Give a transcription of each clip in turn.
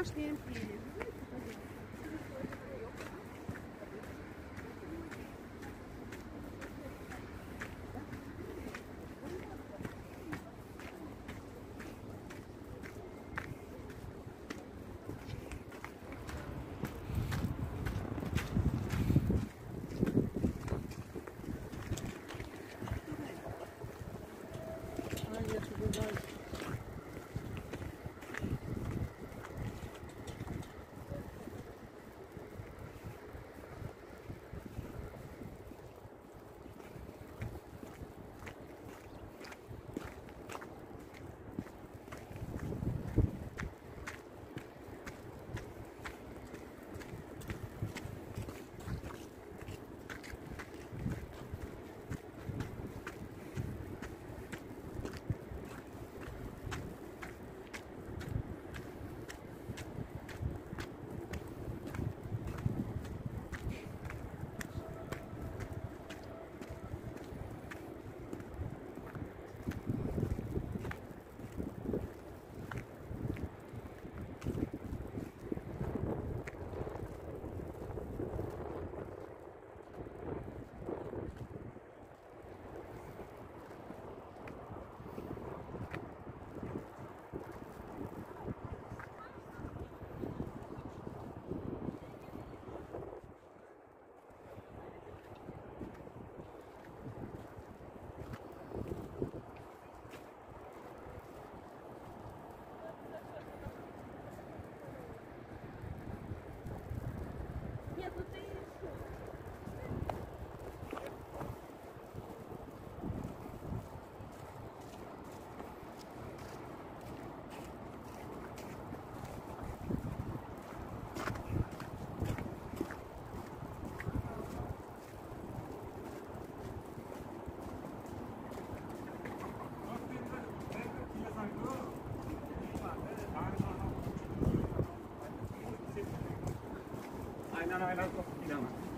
Papa spielen No, no, I don't.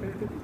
perfect.